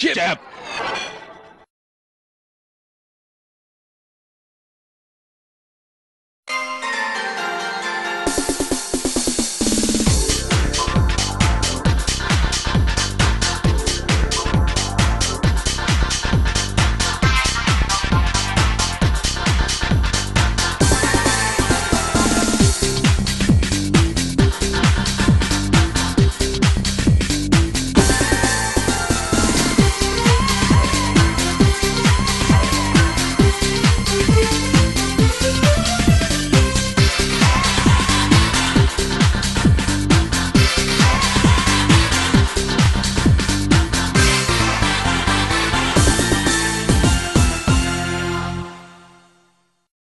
Jab. Jab.